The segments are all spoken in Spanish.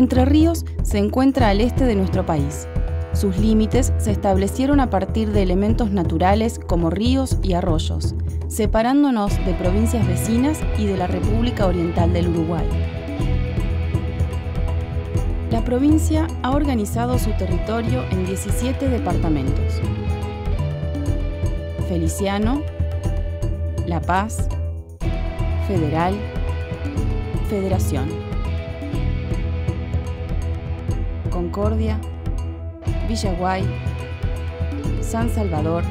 Entre Ríos se encuentra al este de nuestro país. Sus límites se establecieron a partir de elementos naturales como ríos y arroyos, separándonos de provincias vecinas y de la República Oriental del Uruguay. La provincia ha organizado su territorio en 17 departamentos. Feliciano, La Paz, Federal, Federación. Concordia, Villaguay, San Salvador,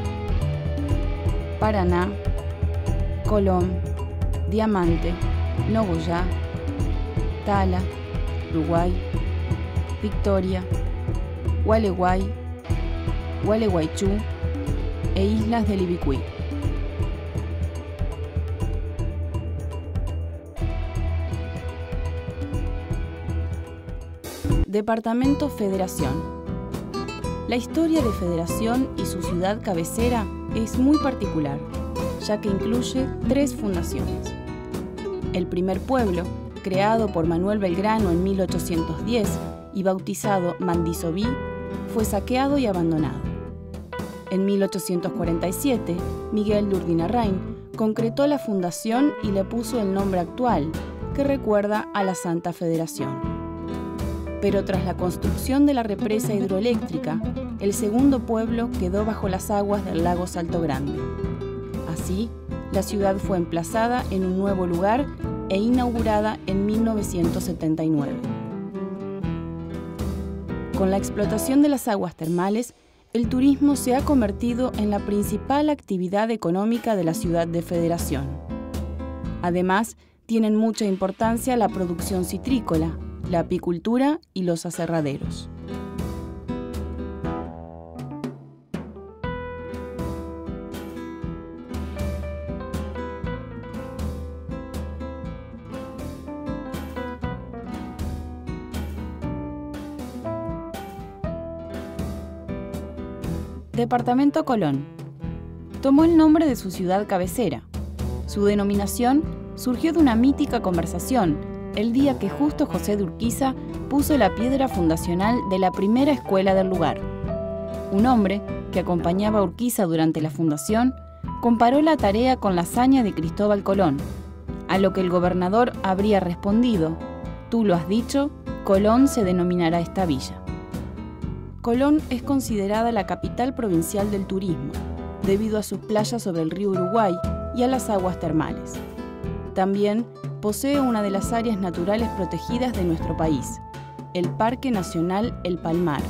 Paraná, Colón, Diamante, Nogoyá, Tala, Uruguay, Victoria, Gualeguay, Gualeguaychú e Islas del Ibicuí. Departamento Federación. La historia de Federación y su ciudad cabecera es muy particular, ya que incluye tres fundaciones. El primer pueblo, creado por Manuel Belgrano en 1810 y bautizado Mandisobí, fue saqueado y abandonado. En 1847, Miguel de Urdinarrain concretó la fundación y le puso el nombre actual, que recuerda a la Santa Federación pero tras la construcción de la represa hidroeléctrica, el segundo pueblo quedó bajo las aguas del lago Salto Grande. Así, la ciudad fue emplazada en un nuevo lugar e inaugurada en 1979. Con la explotación de las aguas termales, el turismo se ha convertido en la principal actividad económica de la ciudad de Federación. Además, tienen mucha importancia la producción citrícola, la apicultura y los aserraderos. Departamento Colón. Tomó el nombre de su ciudad cabecera. Su denominación surgió de una mítica conversación el día que justo José de Urquiza puso la piedra fundacional de la primera escuela del lugar. Un hombre, que acompañaba a Urquiza durante la fundación, comparó la tarea con la hazaña de Cristóbal Colón, a lo que el gobernador habría respondido, tú lo has dicho, Colón se denominará esta villa. Colón es considerada la capital provincial del turismo, debido a sus playas sobre el río Uruguay y a las aguas termales. También posee una de las áreas naturales protegidas de nuestro país, el Parque Nacional El Palmar,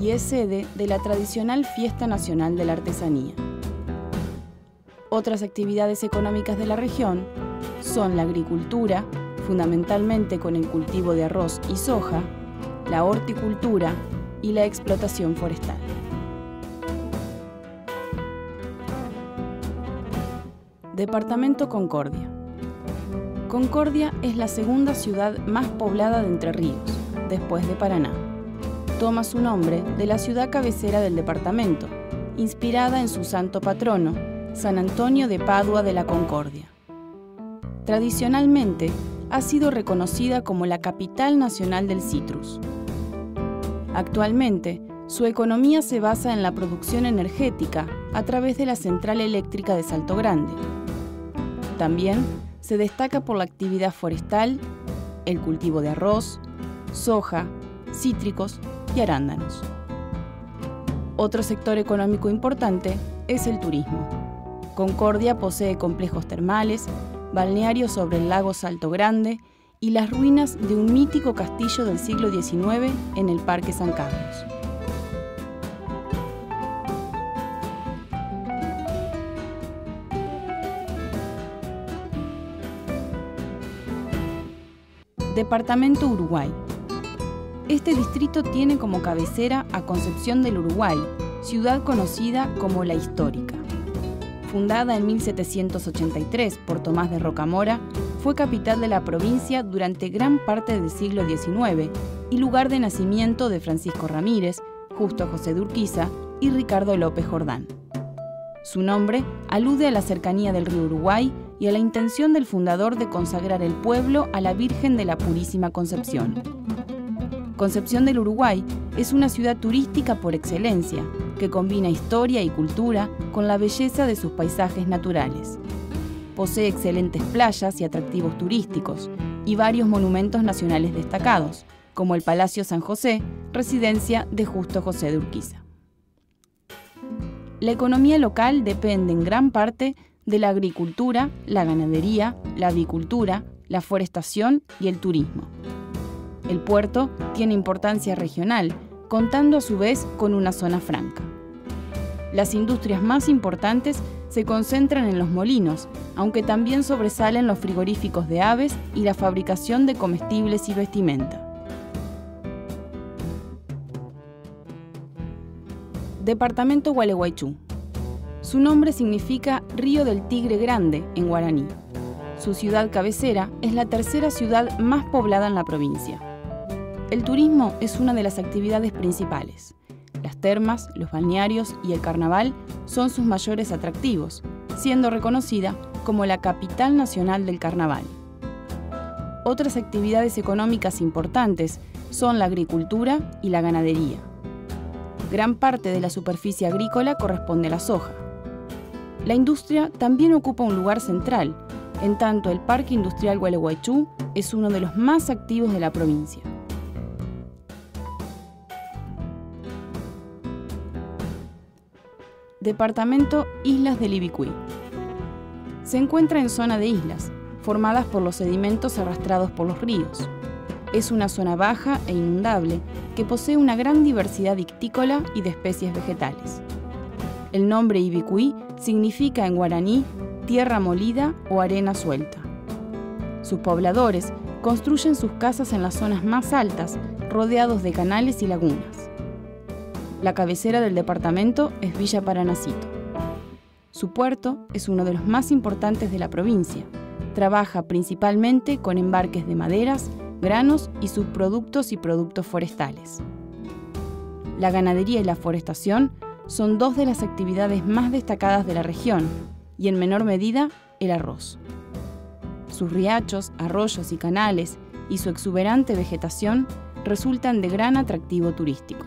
y es sede de la tradicional Fiesta Nacional de la Artesanía. Otras actividades económicas de la región son la agricultura, fundamentalmente con el cultivo de arroz y soja, la horticultura y la explotación forestal. Departamento Concordia. Concordia es la segunda ciudad más poblada de Entre Ríos, después de Paraná. Toma su nombre de la ciudad cabecera del departamento, inspirada en su santo patrono, San Antonio de Padua de la Concordia. Tradicionalmente, ha sido reconocida como la capital nacional del citrus. Actualmente, su economía se basa en la producción energética a través de la central eléctrica de Salto Grande. También se destaca por la actividad forestal, el cultivo de arroz, soja, cítricos y arándanos. Otro sector económico importante es el turismo. Concordia posee complejos termales, balnearios sobre el lago Salto Grande y las ruinas de un mítico castillo del siglo XIX en el Parque San Carlos. Departamento Uruguay. Este distrito tiene como cabecera a Concepción del Uruguay, ciudad conocida como La Histórica. Fundada en 1783 por Tomás de Rocamora, fue capital de la provincia durante gran parte del siglo XIX y lugar de nacimiento de Francisco Ramírez, Justo José de Urquiza y Ricardo López Jordán. Su nombre alude a la cercanía del río Uruguay y a la intención del fundador de consagrar el pueblo a la Virgen de la Purísima Concepción. Concepción del Uruguay es una ciudad turística por excelencia, que combina historia y cultura con la belleza de sus paisajes naturales. Posee excelentes playas y atractivos turísticos, y varios monumentos nacionales destacados, como el Palacio San José, residencia de Justo José de Urquiza. La economía local depende en gran parte de la agricultura, la ganadería, la avicultura, la forestación y el turismo. El puerto tiene importancia regional, contando a su vez con una zona franca. Las industrias más importantes se concentran en los molinos, aunque también sobresalen los frigoríficos de aves y la fabricación de comestibles y vestimenta. Departamento Gualeguaychú. Su nombre significa Río del Tigre Grande en guaraní. Su ciudad cabecera es la tercera ciudad más poblada en la provincia. El turismo es una de las actividades principales. Las termas, los balnearios y el carnaval son sus mayores atractivos, siendo reconocida como la capital nacional del carnaval. Otras actividades económicas importantes son la agricultura y la ganadería. Gran parte de la superficie agrícola corresponde a la soja. La industria también ocupa un lugar central, en tanto el Parque Industrial Gualeguaychú es uno de los más activos de la provincia. Departamento Islas del Ibicuí. Se encuentra en zona de islas, formadas por los sedimentos arrastrados por los ríos. Es una zona baja e inundable que posee una gran diversidad ictícola y de especies vegetales. El nombre Ibicuí significa en guaraní tierra molida o arena suelta. Sus pobladores construyen sus casas en las zonas más altas, rodeados de canales y lagunas. La cabecera del departamento es Villa Paranacito. Su puerto es uno de los más importantes de la provincia. Trabaja principalmente con embarques de maderas, granos y subproductos y productos forestales. La ganadería y la forestación son dos de las actividades más destacadas de la región y en menor medida el arroz. Sus riachos, arroyos y canales y su exuberante vegetación resultan de gran atractivo turístico.